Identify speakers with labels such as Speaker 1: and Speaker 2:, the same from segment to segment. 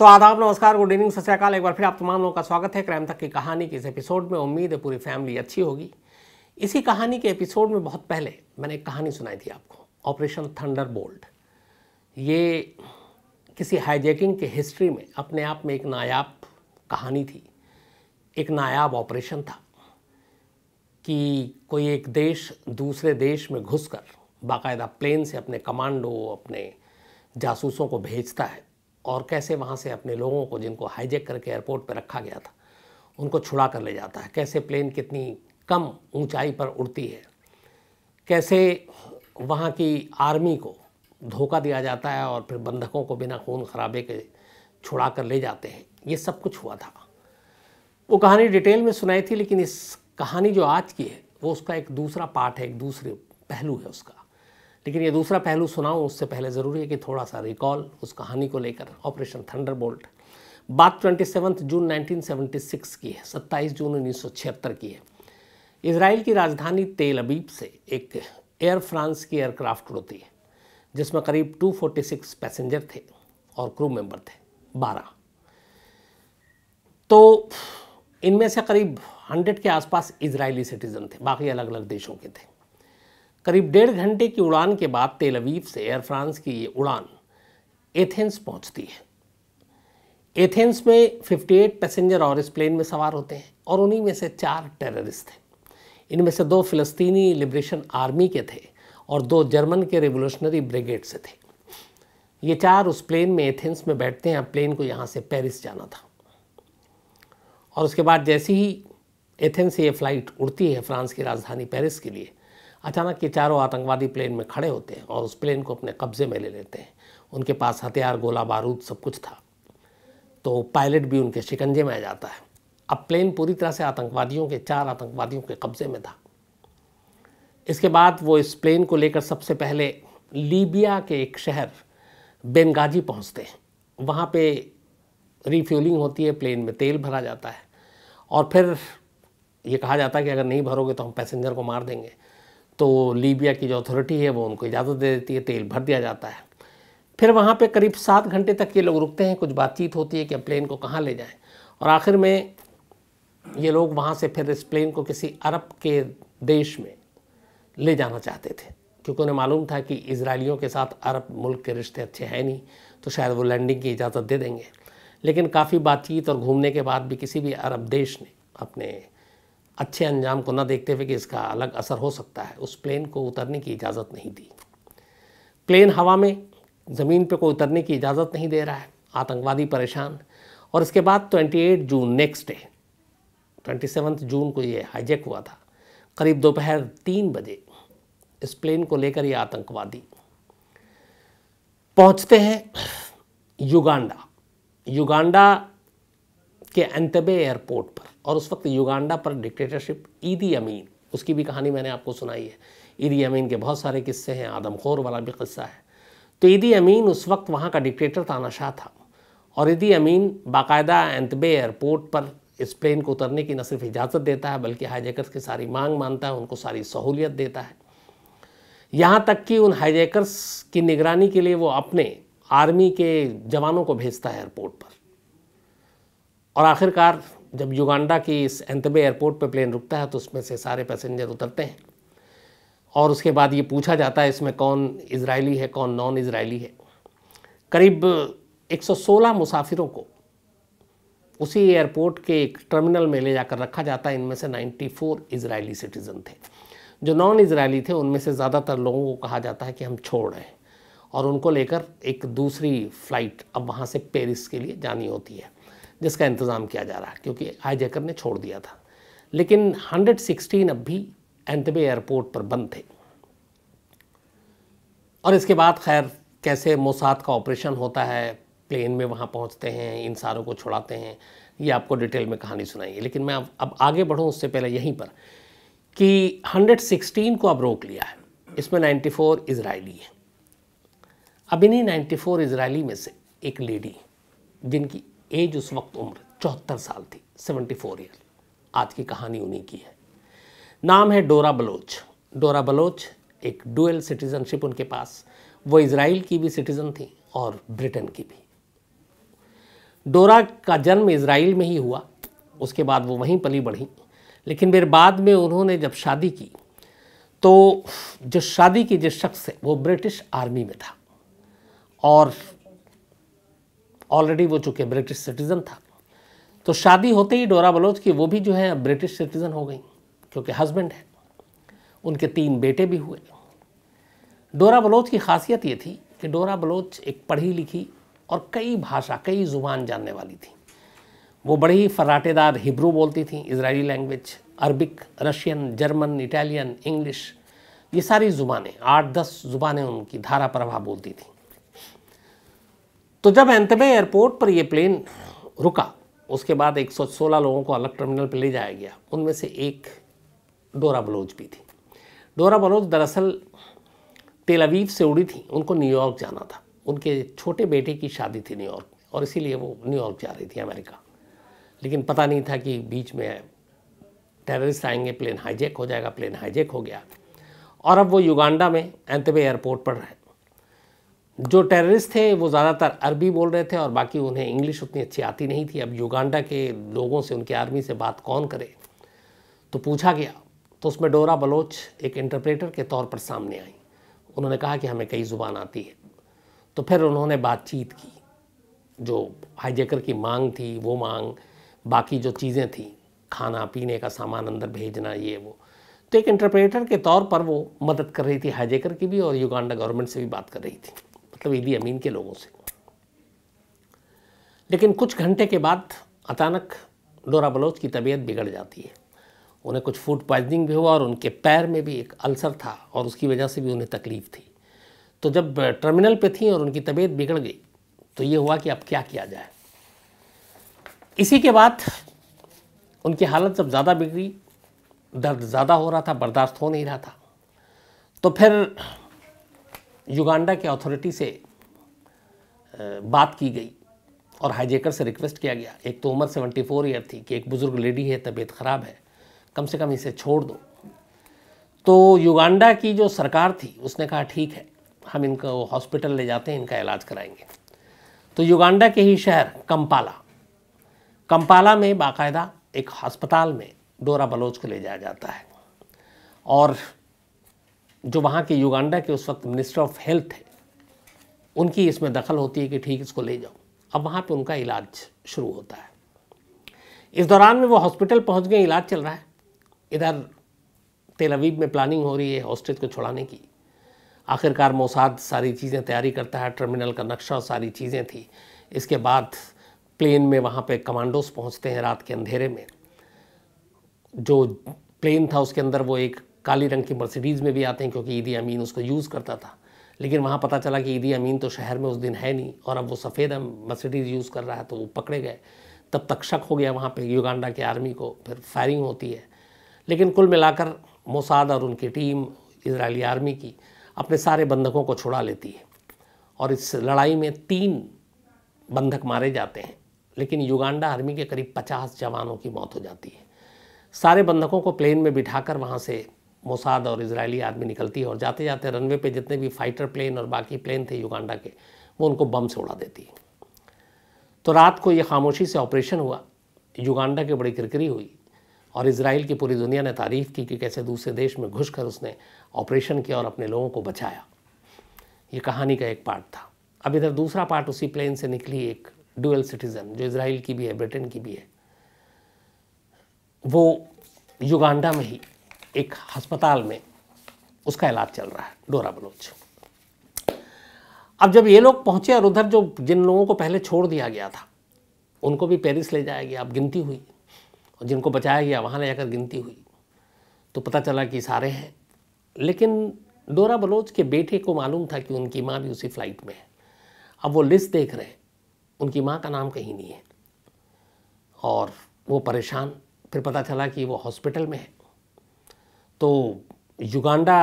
Speaker 1: तो आदाब, नमस्कार, गुड इवनिंग, सत एक बार फिर आप तमाम लोगों का स्वागत है। क्राइम तक की कहानी की इस एपिसोड में उम्मीद है पूरी फैमिली अच्छी होगी। इसी कहानी के एपिसोड में बहुत पहले मैंने एक कहानी सुनाई थी आपको, ऑपरेशन थंडर बोल्ट ये किसी हाईजैकिंग के हिस्ट्री में, अपने आप में एक नायाब कहानी थी। एक नायाब ऑपरेशन था कि कोई एक देश, दूसरे देश में घुसकर बाकायदा प्लेन से अपने कमांडो, अपने जासूसों को भेजता है। और कैसे वहाँ से अपने लोगों को जिनको हाईजेक करके एयरपोर्ट पर रखा गया था, उनको छुड़ा कर ले जाता है। कैसे प्लेन कितनी कम ऊंचाई पर उड़ती है, कैसे वहाँ की आर्मी को धोखा दिया जाता है और फिर बंधकों को बिना खून खराबे के छुड़ा कर ले जाते हैं। ये सब कुछ हुआ था। वो कहानी डिटेल में सुनाई थी, लेकिन इस कहानी जो आज की है, वो उसका एक दूसरा पार्ट है, एक दूसरे पहलू है उसका। लेकिन ये दूसरा पहलू सुनाऊँ, उससे पहले ज़रूरी है कि थोड़ा सा रिकॉल उस कहानी को लेकर। ऑपरेशन थंडरबोल्ट बात ट्वेंटी जून 1976 की है 27 जून उन्नीस सौ छिहत्तर की है। इसराइल की राजधानी तेल अबीब से एक एयर फ्रांस की एयरक्राफ्ट उड़ती है, जिसमें करीब 246 पैसेंजर थे और क्रू मेंबर थे 12 तो इनमें से करीब 100 के आसपास इजरायली सिटीज़न थे, बाकी अलग अलग देशों के थे। करीब डेढ़ घंटे की उड़ान के बाद तेल अवीव से एयर फ्रांस की ये उड़ान एथेंस पहुँचती है। एथेंस में 58 पैसेंजर और इस प्लेन में सवार होते हैं और उन्हीं में से चार टेररिस्ट थे इनमें से दो फिलिस्तीनी लिबरेशन आर्मी के थे और दो जर्मन के रेवोल्यूशनरी ब्रिगेड से थे। ये चार उस प्लेन में एथेंस में बैठते हैं प्लेन को यहाँ से पेरिस जाना था। और उसके बाद जैसे ही एथेंस से ये फ़्लाइट उड़ती है फ्रांस की राजधानी पेरिस के लिए अचानक ये चारों आतंकवादी प्लेन में खड़े होते हैं और उस प्लेन को अपने कब्ज़े में ले लेते हैं। उनके पास हथियार, गोला, बारूद, सब कुछ था। तो पायलट भी उनके शिकंजे में आ जाता है। अब प्लेन पूरी तरह से आतंकवादियों के, चार आतंकवादियों के कब्ज़े में था। इसके बाद वो इस प्लेन को लेकर सबसे पहले लीबिया के एक शहर बेनगाजी पहुँचते हैं। वहाँ पे रिफ्यूलिंग होती है, प्लेन में तेल भरा जाता है। और फिर ये कहा जाता है कि अगर नहीं भरोगे तो हम पैसेंजर को मार देंगे। तो लीबिया की जो अथॉरिटी है, वो उनको इजाज़त दे देती है, तेल भर दिया जाता है। फिर वहाँ पे करीब सात घंटे तक ये लोग रुकते हैं, कुछ बातचीत होती है कि प्लेन को कहाँ ले जाएँ। और आखिर में ये लोग वहाँ से फिर इस प्लेन को किसी अरब के देश में ले जाना चाहते थे, क्योंकि उन्हें मालूम था कि इसराइलियों के साथ अरब मुल्क के रिश्ते अच्छे हैं नहीं तो शायद वो लैंडिंग की इजाज़त दे देंगे। लेकिन काफ़ी बातचीत और घूमने के बाद भी किसी भी अरब देश ने अपने अच्छे अंजाम को न देखते हुए कि इसका अलग असर हो सकता है। उस प्लेन को उतरने की इजाज़त नहीं दी। प्लेन हवा में, ज़मीन पे कोई उतरने की इजाज़त नहीं दे रहा है। आतंकवादी परेशान। और इसके बाद 28 जून, नेक्स्ट डे 27 जून को ये हाईजेक हुआ था। करीब दोपहर तीन बजे इस प्लेन को लेकर ये आतंकवादी पहुँचते हैं युगांडा। युगांडा के एंतबे एयरपोर्ट पर और उस वक्त युगांडा पर डिक्टेटरशिप ईदी अमीन उसकी भी कहानी मैंने आपको सुनाई है। ईदी अमीन के बहुत सारे किस्से हैं आदमखोर वाला भी किस्सा है। तो ईदी अमीन उस वक्त वहाँ का डिक्टेटर तानाशाह था और ईदी अमीन बाकायदा एंतबे एयरपोर्ट पर इस प्लेन को उतरने की न सिर्फ़ इजाज़त देता है, बल्कि हाईजैकर्स की सारी मांग मानता है, उनको सारी सहूलियत देता है। यहाँ तक कि उन हाईजैकर्स की निगरानी के लिए वो अपने आर्मी के जवानों को भेजता है एयरपोर्ट पर। और आखिरकार जब युगांडा की इस एंतबे एयरपोर्ट पर प्लेन रुकता है तो उसमें से सारे पैसेंजर उतरते हैं। और उसके बाद ये पूछा जाता है इसमें कौन इसराइली है, कौन नॉन इसराइली है। करीब 116 मुसाफिरों को उसी एयरपोर्ट के एक टर्मिनल में ले जाकर रखा जाता है। इनमें से 94 इजरायली सिटीज़न थे। जो नॉन इजरायली थे, उनमें से ज़्यादातर लोगों को कहा जाता है कि हम छोड़ रहे हैं और उनको लेकर एक दूसरी फ़्लाइट अब वहाँ से पेरिस के लिए जानी होती है। जिसका इंतज़ाम किया जा रहा है, क्योंकि हाईजैकर ने छोड़ दिया था। लेकिन 116 अब भी एंतबे एयरपोर्ट पर बंद थे। और इसके बाद खैर कैसे मोसाद का ऑपरेशन होता है प्लेन में वहाँ पहुँचते हैं, इन सारों को छुड़ाते हैं, ये आपको डिटेल में कहानी सुनाई है लेकिन मैं अब अब आगे बढ़ूँ, उससे पहले यहीं पर कि 116 को अब रोक लिया है। इसमें 94 इसराइली है। अब इन्हीं 94 इसराइली में से एक लेडी जिनकी एज उस वक्त उम्र चौहत्तर साल थी सेवेंटी फोर ईयर आज की कहानी उन्हीं की है। नाम है डोरा बलोच। डोरा बलोच एक डुअल सिटीज़नशिप उनके पास। वो इसराइल की भी सिटीज़न थी और ब्रिटेन की भी। डोरा का जन्म इसराइल में ही हुआ। उसके बाद वो वहीं पली बढ़ी। लेकिन फिर बाद में उन्होंने जब शादी की तो जो शादी की जिस शख्स से, वो ब्रिटिश आर्मी में था। और ऑलरेडी वो चूँकि ब्रिटिश सिटीज़न था। तो शादी होते ही डोरा बलोच की वो भी जो है ब्रिटिश सिटीज़न हो गई, क्योंकि हस्बैंड है। उनके तीन बेटे भी हुए। डोरा बलोच की खासियत ये थी कि डोरा बलोच एक पढ़ी लिखी और कई भाषा, कई ज़ुबान जानने वाली थी। वो बड़ी ही फराटेदार हिब्रू बोलती थी Israeli language, Arabic, Russian, German, Italian, English, ये सारी ज़ुबानें, आठ दस ज़ुबानें उनकी धारा प्रवाह बोलती थी। तो जब एंतबे एयरपोर्ट पर यह प्लेन रुका, उसके बाद 116 लोगों को अलग टर्मिनल पर ले जाया गया। उनमें से एक डोरा बलोच भी थी। डोरा बलोच दरअसल तेल अवीव से उड़ी थी, उनको न्यूयॉर्क जाना था। उनके छोटे बेटे की शादी थी न्यूयॉर्क और इसीलिए वो न्यूयॉर्क जा रही थी अमेरिका। लेकिन पता नहीं था कि बीच में टेररिस्ट आएँगे, प्लेन हाईजेक हो जाएगा, प्लेन हाईजेक हो गया। और अब वो युगांडा में एंतबे एयरपोर्ट पर रहे। जो टेररिस्ट थे, वो ज़्यादातर अरबी बोल रहे थे और बाकी उन्हें इंग्लिश उतनी अच्छी आती नहीं थी। अब युगांडा के लोगों से, उनकी आर्मी से बात कौन करे? तो पूछा गया। तो उसमें डोरा बलोच, एक इंटरप्रेटर के तौर पर सामने आई। उन्होंने कहा कि हमें कई ज़ुबान आती है। तो फिर उन्होंने बातचीत की। जो हाईजेकर की मांग थी, वो मांग, बाकी जो चीज़ें थी, खाना, पीने का सामान अंदर भेजना, ये, वो। तो एक इंटरप्रेटर के तौर पर वो मदद कर रही थी हाईजेकर की भी और युगांडा गवर्नमेंट से भी बात कर रही थी। ईदी अमीन के लोगों से। लेकिन कुछ घंटे के बाद अचानक डोरा बलोच की तबीयत बिगड़ जाती है। उन्हें कुछ फ़ूड पॉइजनिंग भी हुआ और उनके पैर में भी एक अल्सर था और उसकी वजह से भी उन्हें तकलीफ़ थी। तो जब टर्मिनल पे थी और उनकी तबीयत बिगड़ गई तो ये हुआ कि अब क्या किया जाए। इसी के बाद उनकी हालत जब ज़्यादा बिगड़ी, दर्द ज़्यादा हो रहा था, बर्दाश्त हो नहीं रहा था तो फिर युगांडा के अथॉरिटी से बात की गई और हाईजेकर से रिक्वेस्ट किया गया। एक तो उम्र सेवेंटी फोर ईयर थी कि एक बुज़ुर्ग लेडी है, तबीयत ख़राब है, कम से कम इसे छोड़ दो। तो युगांडा की जो सरकार थी, उसने कहा, ठीक है, हम इनको हॉस्पिटल ले जाते हैं, इनका इलाज कराएँगे। तो युगांडा के ही शहर कंपाला। कंपाला में बाकायदा एक अस्पताल में डोरा बलोच को ले जाया जाता है। और जो वहाँ के युगांडा के उस वक्त मिनिस्टर ऑफ़ हेल्थ है, उनकी इसमें दखल होती है कि ठीक, इसको ले जाओ। अब वहाँ पे उनका इलाज शुरू होता है। इस दौरान में वो हॉस्पिटल पहुँच गए, इलाज चल रहा है। इधर तेल अवीब में प्लानिंग हो रही है हॉस्टेज को छुड़ाने की। आखिरकार मोसाद सारी चीज़ें तैयारी करता है टर्मिनल का नक्शा सारी चीज़ें थी। इसके बाद प्लेन में वहाँ पे कमांडोज पहुँचते हैं रात के अंधेरे में। जो प्लेन था, उसके अंदर वो एक काली रंग की मर्सिडीज़ में भी आते हैं क्योंकि ईदी अमीन उसको यूज़ करता था। लेकिन वहाँ पता चला कि ईदी अमीन तो शहर में उस दिन है नहीं और अब वो सफ़ेद मर्सिडीज़ यूज़ कर रहा है तो वो पकड़े गए। तब तक शक हो गया वहाँ पर युगांडा की आर्मी को, फिर फायरिंग होती है। लेकिन कुल मिलाकर मोसाद और उनकी टीम इसराइली आर्मी की अपने सारे बंधकों को छुड़ा लेती है और इस लड़ाई में तीन बंधक मारे जाते हैं। लेकिन युगांडा आर्मी के करीब पचास जवानों की मौत हो जाती है। सारे बंधकों को प्लेन में बिठाकर वहाँ से मोसाद और इसराइली आदमी निकलती है और जाते जाते रनवे पे जितने भी फाइटर प्लेन और बाकी प्लेन थे युगांडा के, वो उनको बम से उड़ा देती है। तो रात को ये खामोशी से ऑपरेशन हुआ। युगांडा की बड़ी किरकिरी हुई और इसराइल की पूरी दुनिया ने तारीफ़ की कि कैसे दूसरे देश में घुस उसने ऑपरेशन किया और अपने लोगों को बचाया। ये कहानी का एक पार्ट था। अब इधर दूसरा पार्ट उसी प्लेन से निकली एक डुअल सिटीज़न जो इसराइल की भी है ब्रिटेन की भी है। वो युगांडा में ही एक अस्पताल में उसका इलाज चल रहा है, डोरा बलोच। अब जब ये लोग पहुँचे और उधर जो जिन लोगों को पहले छोड़ दिया गया था, उनको भी पेरिस ले जाया गया, अब गिनती हुई, और जिनको बचाया गया, वहाँ ले जाकर गिनती हुई तो पता चला कि सारे हैं। लेकिन डोरा बलोच के बेटे को मालूम था कि उनकी माँ भी उसी फ़्लाइट में है। अब वो लिस्ट देख रहे हैं, उनकी माँ का नाम कहीं नहीं है। और वो परेशान, फिर पता चला कि वो हॉस्पिटल में है। तो युगांडा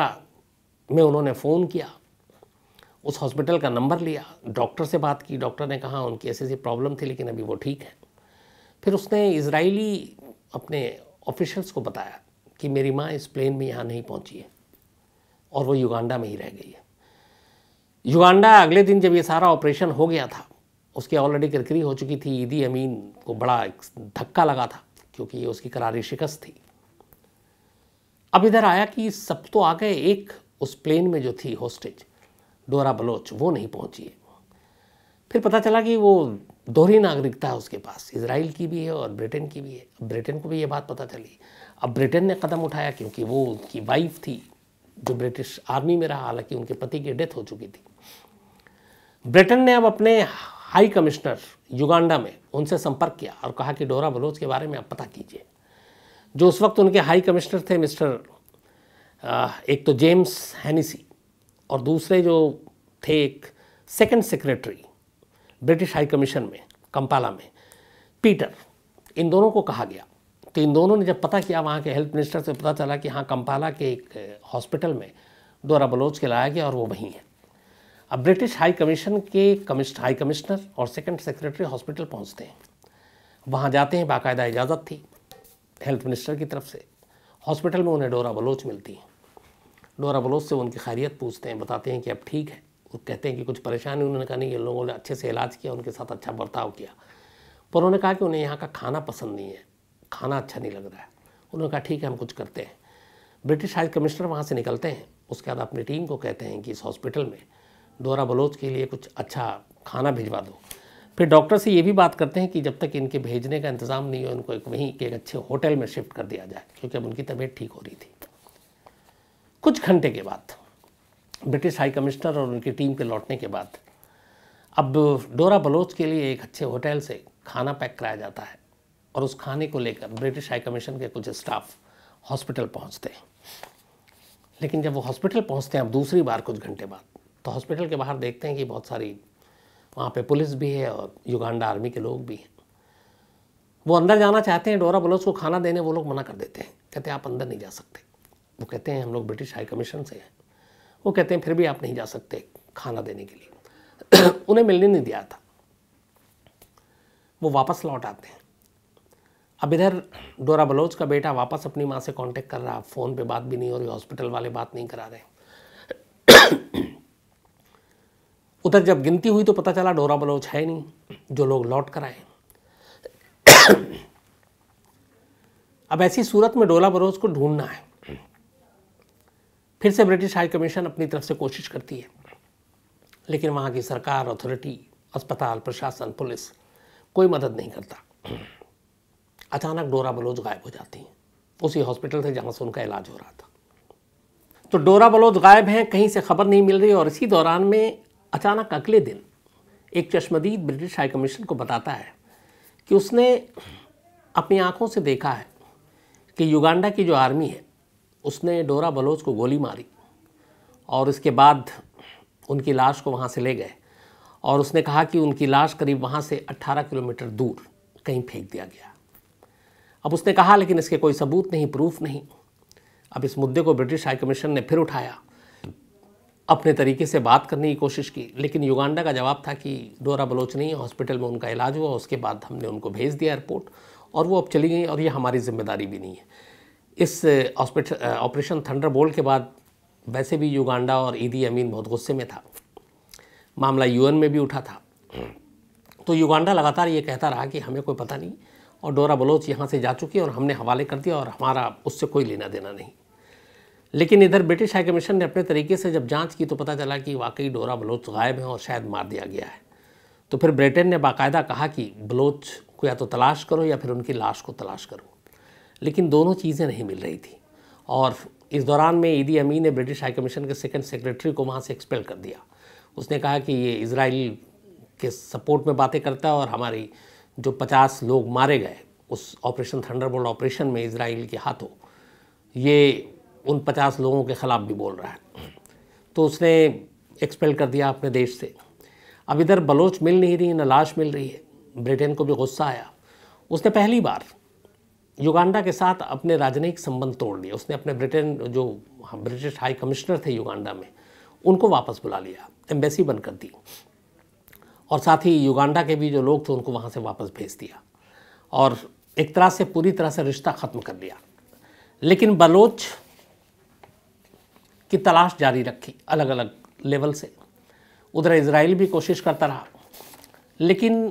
Speaker 1: में उन्होंने फ़ोन किया, उस हॉस्पिटल का नंबर लिया, डॉक्टर से बात की, डॉक्टर ने कहा उनकी ऐसी ऐसी प्रॉब्लम थी, लेकिन अभी वो ठीक है। फिर उसने इसराइली अपने ऑफिशल्स को बताया कि मेरी माँ इस प्लेन में यहाँ नहीं पहुँची है, और वो युगांडा में ही रह गई है। युगांडा अगले दिन जब ये सारा ऑपरेशन हो गया था, उसकी ऑलरेडी किरकिरी हो चुकी थी, ईदी अमीन को बड़ा धक्का लगा था, क्योंकि ये उसकी करारी शिकस्त थी। अब इधर आया कि सब तो आ गए, एक उस प्लेन में जो थी होस्टेज डोरा बलोच, वो नहीं पहुँची। है फिर पता चला कि वो दोहरी नागरिकता है उसके पास, इसराइल की भी है और ब्रिटेन की भी है। अब ब्रिटेन को भी ये बात पता चली। अब ब्रिटेन ने कदम उठाया क्योंकि वो उनकी वाइफ थी, जो ब्रिटिश आर्मी में रहा, हालाँकि उनके पति की डेथ हो चुकी थी। ब्रिटेन ने अब अपने हाई कमिश्नर युगांडा में उनसे संपर्क किया और कहा कि डोरा बलोच के बारे में आप पता कीजिए। जो उस वक्त उनके हाई कमिश्नर थे, मिस्टर एक तो जेम्स हैनिसी और दूसरे जो थे एक second secretary British High Commission में, कंपाला में, पीटर। इन दोनों को कहा गया। तो इन दोनों ने जब पता किया, वहाँ के हेल्थ मिनिस्टर से पता चला कि हाँ कंपाला के एक हॉस्पिटल में डोरा बलोच के लाया गया और वो वहीं है। अब ब्रिटिश हाई कमीशन के कमिश्न हाई कमिश्नर और सेकंड सेक्रेटरी हॉस्पिटल पहुँचते हैं। वहाँ जाते हैं, बाकायदा इजाज़त थी। हेल्थ मिनिस्टर की तरफ़ से। हॉस्पिटल में उन्हें डोरा बलोच मिलती है। डोरा बलोच से उनकी खैरियत पूछते हैं, बताते हैं कि अब ठीक है। वो कहते हैं कि कुछ परेशानी उन्होंने कहा नहीं लोगों ने अच्छे से इलाज किया, उनके साथ अच्छा बर्ताव किया। पर उन्होंने कहा कि उन्हें यहाँ का खाना पसंद नहीं है। खाना अच्छा नहीं लग रहा है। उन्होंने कहा, ठीक है, हम कुछ करते हैं। ब्रिटिश हाई कमिश्नर वहाँ से निकलते हैं। उसके बाद अपनी टीम को कहते हैं कि इस हॉस्पिटल में डोरा बलोच के लिए कुछ अच्छा खाना भिजवा दो। फिर डॉक्टर से ये भी बात करते हैं कि जब तक इनके भेजने का इंतज़ाम नहीं हो इनको एक वहीं के एक अच्छे होटल में शिफ्ट कर दिया जाए, क्योंकि अब उनकी तबीयत ठीक हो रही थी। कुछ घंटे के बाद, ब्रिटिश हाई कमिश्नर और उनकी टीम के लौटने के बाद, अब डोरा बलोच के लिए एक अच्छे होटल से खाना पैक कराया जाता है और उस खाने को लेकर ब्रिटिश हाई कमीशन के कुछ स्टाफ हॉस्पिटल पहुँचते हैं। लेकिन जब वो हॉस्पिटल पहुँचते हैं, अब दूसरी बार कुछ घंटे बाद तो हॉस्पिटल के बाहर देखते हैं कि बहुत सारी वहाँ पे पुलिस भी है और युगांडा आर्मी के लोग भी हैं। वो अंदर जाना चाहते हैं, डोरा बलोच को खाना देने, वो लोग मना कर देते हैं। कहते हैं, आप अंदर नहीं जा सकते। वो कहते हैं, हम लोग ब्रिटिश हाई कमीशन से हैं। वो कहते हैं, फिर भी आप नहीं जा सकते खाना देने के लिए। उन्हें मिलने नहीं दिया था। वो वापस लौट आते हैं। अब इधर डोरा बलोच का बेटा वापस अपनी माँ से कांटेक्ट कर रहा। फ़ोन पे बात भी नहीं हो रही हॉस्पिटल वाले बात नहीं करा रहे उधर जब गिनती हुई तो पता चला डोरा बलोच है नहीं, जो लोग लौट कर आए। अब ऐसी सूरत में डोला बलोच को ढूंढना है। फिर से ब्रिटिश हाई कमीशन अपनी तरफ़ से कोशिश करती है। लेकिन वहाँ की सरकार अथॉरिटी अस्पताल, प्रशासन, पुलिस कोई मदद नहीं करता। अचानक डोरा बलोच गायब हो जाती हैं। उसी हॉस्पिटल से जहाँ से उनका इलाज हो रहा था। तो डोरा बलोच गायब हैं, कहीं से खबर नहीं मिल रही और इसी दौरान में अचानक अगले दिन एक चश्मदीद ब्रिटिश हाई कमीशन को बताता है कि उसने अपनी आँखों से देखा है कि युगांडा की जो आर्मी है, उसने डोरा बलोच को गोली मारी और इसके बाद उनकी लाश को वहाँ से ले गए और उसने कहा कि उनकी लाश करीब वहाँ से 18 किलोमीटर दूर कहीं फेंक दिया गया। अब उसने कहा, लेकिन इसके कोई सबूत नहीं, प्रूफ नहीं। अब इस मुद्दे को ब्रिटिश हाई कमीशन ने फिर उठाया अपने तरीके से बात करने की कोशिश की। लेकिन युगांडा का जवाब था कि डोरा बलोच नहीं, हॉस्पिटल में उनका इलाज हुआ, उसके बाद हमने उनको भेज दिया एयरपोर्ट और वो अब चली गई और ये हमारी ज़िम्मेदारी भी नहीं है। इस हॉस्पिटल ऑपरेशन थंडरबोल्ट के बाद वैसे भी युगांडा और ईदी अमीन बहुत गुस्से में था। मामला यूएन में भी उठा था। तो युगांडा लगातार ये कहता रहा कि हमें कोई पता नहीं और डोरा बलोच यहाँ से जा चुकी है और हमने हवाले कर दिया और हमारा उससे कोई लेना देना नहीं। लेकिन इधर ब्रिटिश हाई कमीशन ने अपने तरीके से जब जाँच की तो पता चला कि वाकई डोरा बलोच गायब है और शायद मार दिया गया है। तो फिर ब्रिटेन ने बाकायदा कहा कि बलोच को या तो तलाश करो या फिर उनकी लाश को तलाश करो। लेकिन दोनों चीज़ें नहीं मिल रही थी और इस दौरान में ईदी अमीन ने ब्रिटिश हाई कमीशन के सेकंड सेक्रेटरी को वहाँ से एक्सपेल कर दिया। उसने कहा कि ये इसराइल के सपोर्ट में बातें करता है और हमारी जो पचास लोग मारे गए, उस ऑपरेशन थंडरबोल्ट ऑपरेशन में इसराइल के हाथों, ये उन पचास लोगों के ख़िलाफ़ भी बोल रहा है। तो उसने एक्सपेल कर दिया अपने देश से। अब इधर बलोच मिल नहीं रही, न लाश मिल रही है। ब्रिटेन को भी गुस्सा आया। उसने पहली बार युगांडा के साथ अपने राजनयिक संबंध तोड़ दिए उसने अपने ब्रिटेन जो ब्रिटिश हाई कमिश्नर थे युगांडा में, उनको वापस बुला लिया, एम्बेसी बंद कर दी। और साथ ही युगांडा के भी जो लोग थे, उनको वहाँ से वापस भेज दिया। और एक तरह से पूरी तरह से रिश्ता ख़त्म कर दिया लेकिन बलोच की तलाश जारी रखी अलग अलग लेवल से। उधर इसराइल भी कोशिश करता रहा, लेकिन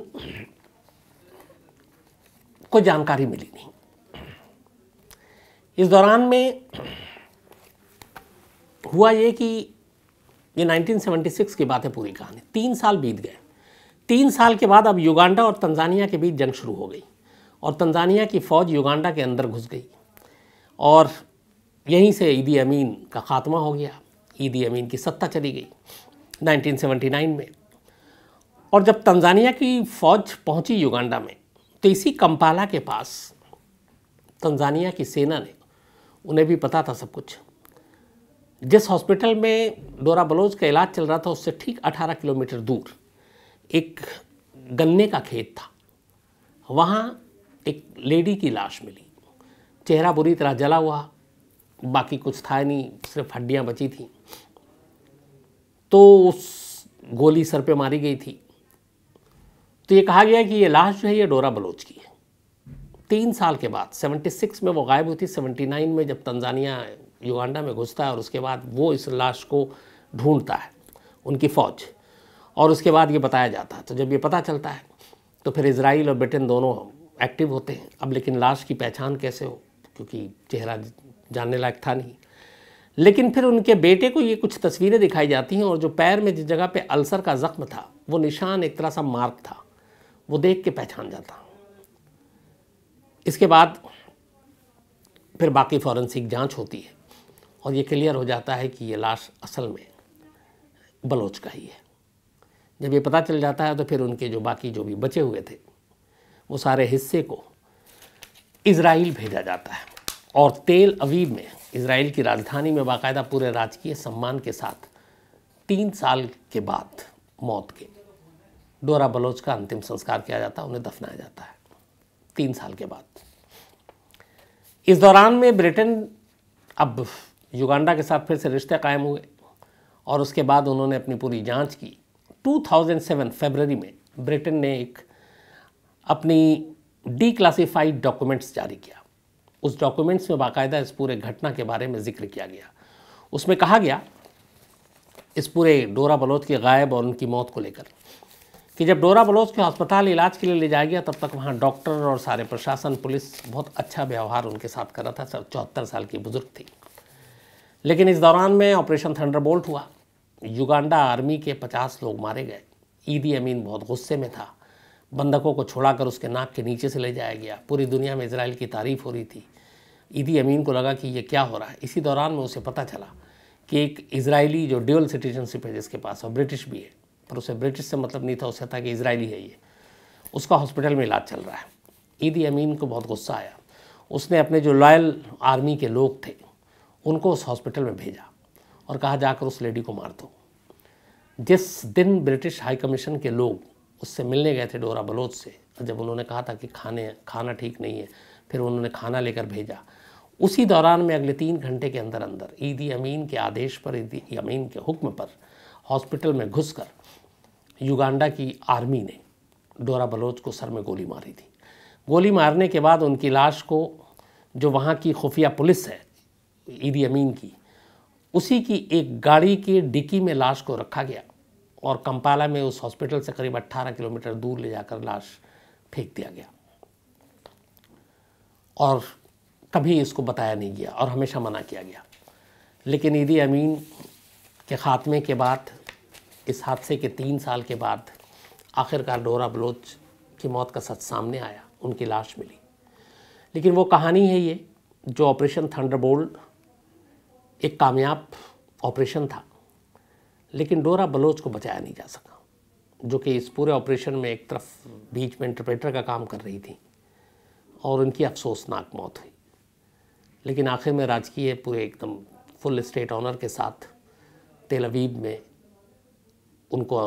Speaker 1: कोई जानकारी मिली नहीं। इस दौरान में हुआ ये कि ये 1976 की बात है पूरी कहानी, तीन साल बीत गए। तीन साल के बाद अब युगांडा और तंजानिया के बीच जंग शुरू हो गई और तंजानिया की फ़ौज युगांडा के अंदर घुस गई और यहीं से ईदी अमीन का ख़ात्मा हो गया। ईदी अमीन की सत्ता चली गई 1979 में। और जब तंजानिया की फ़ौज पहुँची युगांडा में तो इसी कंपाला के पास तंजानिया की सेना ने, उन्हें भी पता था सब कुछ। जिस हॉस्पिटल में डोरा बलोच का इलाज चल रहा था, उससे ठीक 18 किलोमीटर दूर एक गन्ने का खेत था। वहाँ एक लेडी की लाश मिली। चेहरा बुरी तरह जला हुआ बाकी कुछ था नहीं, सिर्फ़ हड्डियाँ बची थी। तो उस गोली सर पे मारी गई थी। तो ये कहा गया कि ये लाश जो है, ये डोरा बलोच की है। तीन साल के बाद 76 में वो गायब हुई थी 79 में जब तंजानिया, युगांडा में घुसता है और उसके बाद वो इस लाश को ढूंढता है, उनकी फ़ौज। और उसके बाद ये बताया जाता है। तो जब ये पता चलता है तो फिर इसराइल और ब्रिटेन दोनों एक्टिव होते हैं। अब लेकिन लाश की पहचान कैसे हो? क्योंकि चेहरा जानने लायक था नहीं। लेकिन फिर उनके बेटे को ये कुछ तस्वीरें दिखाई जाती हैं और जो पैर में जिस जगह पे अल्सर का ज़ख्म था, वो निशान एक तरह सा मार्क था। वो देख के पहचान जाता। इसके बाद फिर बाकी फॉरेंसिक जाँच होती है और ये क्लियर हो जाता है कि ये लाश असल में बलोच का ही है। जब ये पता चल जाता है तो फिर उनके जो बाकी जो भी बचे हुए थे, वो सारे हिस्से को इसराइल भेजा जाता है। और तेल अवीब में इसराइल की राजधानी में बाकायदा पूरे राजकीय सम्मान के साथ तीन साल के बाद मौत के डोरा बलोच का अंतिम संस्कार किया जाता है, उन्हें दफनाया जाता है, तीन साल के बाद। इस दौरान में ब्रिटेन अब युगांडा के साथ फिर से रिश्ते कायम हुए और उसके बाद उन्होंने अपनी पूरी जाँच की। 2007 फरवरी में ब्रिटेन ने एक अपनी डी क्लासीफाइड डॉक्यूमेंट्स जारी किया। उस डॉक्यूमेंट्स में बाकायदा इस पूरे घटना के बारे में ज़िक्र किया गया। उसमें कहा गया, इस पूरे डोरा बलोच के गायब और उनकी मौत को लेकर, कि जब डोरा बलोच के अस्पताल इलाज के लिए ले जाया गया, तब तक वहाँ डॉक्टर और सारे प्रशासन, पुलिस, बहुत अच्छा व्यवहार उनके साथ कर रहा था, सब चौहत्तर साल की बुज़ुर्ग थी। लेकिन इस दौरान में ऑपरेशन थंडरबोल्ट हुआ। युगांडा आर्मी के पचास लोग मारे गए। ईदी अमीन बहुत गुस्से में था। बंधकों को छोड़ाकर उसके नाक के नीचे से ले जाया गया। पूरी दुनिया में इसराइल की तारीफ़ हो रही थी। ईदी अमीन को लगा कि ये क्या हो रहा है। इसी दौरान में उसे पता चला कि एक इसराइली जो ड्यूअल सिटीजनशिप है जिसके पास और ब्रिटिश भी है, पर उसे ब्रिटिश से मतलब नहीं था उसे था कि इसराइली है ये। उसका हॉस्पिटल में इलाज चल रहा है। ईदी अमीन को बहुत गुस्सा आया। उसने अपने जो लॉयल आर्मी के लोग थे, उनको उस हॉस्पिटल में भेजा और कहा, जाकर उस लेडी को मार दो। जिस दिन ब्रिटिश हाई कमीशन के लोग उससे मिलने गए थे डोरा बलोच से, जब उन्होंने कहा था कि खाने, खाना ठीक नहीं है, फिर उन्होंने खाना लेकर भेजा। उसी दौरान में अगले तीन घंटे के अंदर अंदर ईदी अमीन के आदेश पर, ईदी अमीन के हुक्म पर हॉस्पिटल में घुसकर युगांडा की आर्मी ने डोरा बलोच को सर में गोली मारी थी। गोली मारने के बाद उनकी लाश को, जो वहाँ की खुफिया पुलिस है, ईदी अमीन की, उसी की एक गाड़ी के डिक्की में लाश को रखा गया। और कंपाला में उस हॉस्पिटल से करीब 18 किलोमीटर दूर ले जाकर लाश फेंक दिया गया। और कभी इसको बताया नहीं गया और हमेशा मना किया गया। लेकिन ईदी अमीन के ख़ात्मे के बाद, इस हादसे के तीन साल के बाद आखिरकार डोरा बलोच की मौत का सच सामने आया, उनकी लाश मिली। लेकिन वो कहानी है ये, जो ऑपरेशन थंडरबोल्ट एक कामयाब ऑपरेशन था। लेकिन डोरा बलोच को बचाया नहीं जा सका, जो कि इस पूरे ऑपरेशन में एक तरफ़ बीच में इंटरप्रेटर का काम कर रही थी और उनकी अफसोसनाक मौत हुई। लेकिन आखिर में राजकीय पूरे एकदम फुल स्टेट ऑनर के साथ तेल अवीब में उनको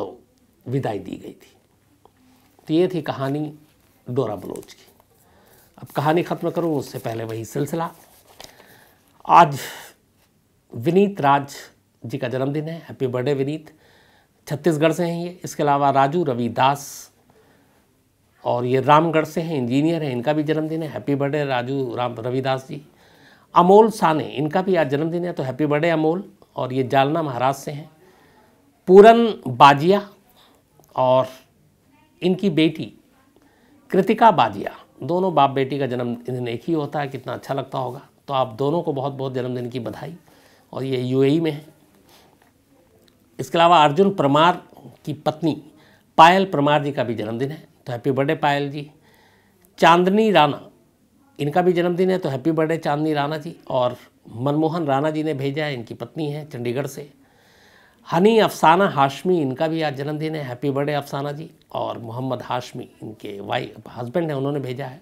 Speaker 1: विदाई दी गई थी। तो ये थी कहानी डोरा बलोच की। अब कहानी ख़त्म करूँ, उससे पहले वही सिलसिला। आज विनीत राज जी का जन्मदिन है हैप्पी बर्थडे विनीत छत्तीसगढ़ से हैं ये। इसके अलावा राजू रविदास और ये रामगढ़ से हैं, इंजीनियर हैं, इनका भी जन्मदिन है। Happy birthday Raju, Ram, Ravidas ji. Amol Sane, इनका भी आज जन्मदिन है तो हैप्पी बर्थडे अमोल। और ये जालना महाराज से हैं। पूरन बाजिया और इनकी बेटी कृतिका बाजिया। दोनों बाप बेटी का जन्मदिन एक ही होता है, कितना अच्छा लगता होगा। तो आप दोनों को बहुत बहुत जन्मदिन की बधाई। और ये यूएई में है। इसके अलावा अर्जुन परमार की पत्नी पायल परमार जी का भी जन्मदिन है तो हैप्पी बर्थडे पायल जी। चांदनी राणा, इनका भी जन्मदिन है तो हैप्पी बर्थडे चांदनी राणा जी। और मनमोहन राणा जी ने भेजा है, इनकी पत्नी है चंडीगढ़ से। हनी अफसाना हाशमी, इनका भी आज जन्मदिन है हैप्पी बर्थडे अफसाना जी। और मोहम्मद हाशमी, इनके वाइफ हस्बैंड हैं, उन्होंने भेजा है।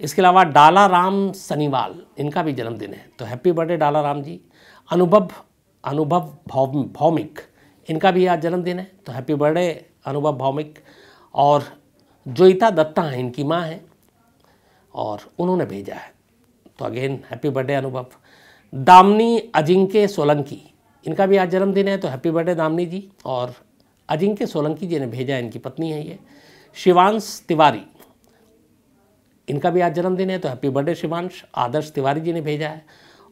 Speaker 1: इसके अलावा डाला राम सनीवाल, इनका भी जन्मदिन है तो हैप्पी बर्थडे डाला राम जी। अनुभव अनुभव भौमिक इनका भी आज जन्मदिन है तो हैप्पी बर्थडे अनुभव भौमिक और जोईता दत्ता हैं, इनकी माँ हैं, और उन्होंने भेजा है। तो अगेन हैप्पी बर्थडे अनुभव। दामनी अजिंक्य सोलंकी, इनका भी आज जन्मदिन है तो हैप्पी बर्थडे दामनी जी। और अजिंक्य सोलंकी जी ने भेजा है, इनकी पत्नी है ये। शिवांश तिवारी, इनका भी आज जन्मदिन है तो हैप्पी बर्थडे शिवांश। आदर्श तिवारी जी ने भेजा है।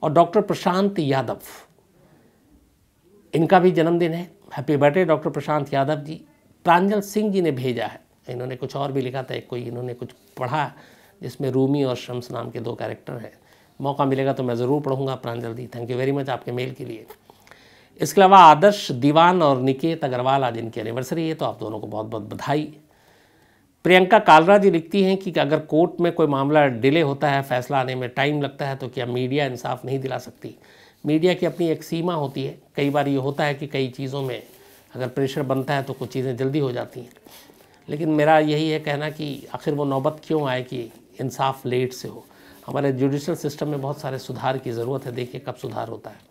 Speaker 1: और डॉक्टर प्रशांत यादव, इनका भी जन्मदिन है happy birthday, doctor Prashant Yadav ji. Pranjal Singh ji ने भेजा है। इन्होंने कुछ और भी लिखा था, एक कोई इन्होंने कुछ पढ़ा, जिसमें रूमी और शम्स नाम के दो कैरेक्टर हैं। मौका मिलेगा तो मैं ज़रूर पढ़ूँगा, Pranjal ji. Thank you very much आपके मेल के लिए। इसके अलावा आदर्श दीवान और निकेत अग्रवाल आज इनकी एनिवर्सरी है तो आप दोनों को बहुत बहुत बधाई। प्रियंका कालरा जी लिखती हैं कि अगर कोर्ट में कोई मामला डिले होता है, फैसला आने में टाइम लगता है तो क्या मीडिया इंसाफ नहीं दिला सकती? मीडिया की अपनी एक सीमा होती है। कई बार ये होता है कि कई चीज़ों में अगर प्रेशर बनता है तो कुछ चीज़ें जल्दी हो जाती हैं। लेकिन मेरा यही है कहना कि आखिर वो नौबत क्यों आए कि इंसाफ लेट से हो? हमारे जुडिशल सिस्टम में बहुत सारे सुधार की ज़रूरत है। देखिए कब सुधार होता है।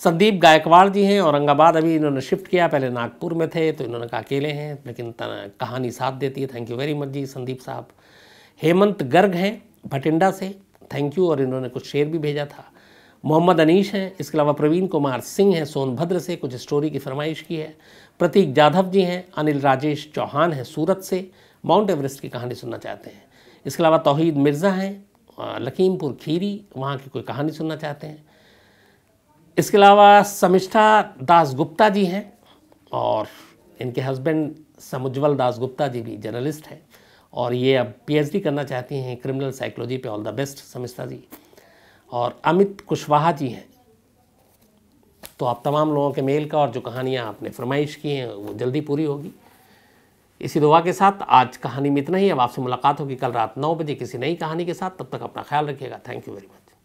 Speaker 1: संदीप गायकवाड़ जी हैं, औरंगाबाद अभी इन्होंने शिफ्ट किया। पहले नागपुर में थे तो इन्होंने कहा अकेले हैं, लेकिन कहानी साथ देती है। Thank you very much ji, Sandeep साहब। हेमंत गर्ग हैं, भटिंडा से। थैंक यू और इन्होंने कुछ शेयर भी भेजा था। मोहम्मद अनीश हैं, इसके अलावा प्रवीण कुमार सिंह हैं, सोनभद्र से कुछ स्टोरी की फरमाइश की है। प्रतीक जाधव जी हैं, अनिल राजेश चौहान हैं सूरत से, माउंट एवरेस्ट की कहानी सुनना चाहते हैं। इसके अलावा तोहीद मिर्ज़ा हैं लखीमपुर खीरी, वहाँ की कोई कहानी सुनना चाहते हैं। इसके अलावा समिष्ठा दास गुप्ता जी हैं और इनके हस्बैंड समुज्वल दास गुप्ता जी भी जर्नलिस्ट हैं। और ये अब पीएचडी करना चाहती हैं क्रिमिनल साइकोलॉजी पे all the best Samista ji. और अमित कुशवाहा जी हैं। तो आप तमाम लोगों के मेल का और जो कहानियाँ आपने फरमाइश की हैं, वो जल्दी पूरी होगी। इसी दुआ के साथ आज कहानी में इतना ही। अब आपसे मुलाकात होगी कल रात नौ बजे किसी नई कहानी के साथ। तब तक अपना ख्याल रखिएगा। Thank you very much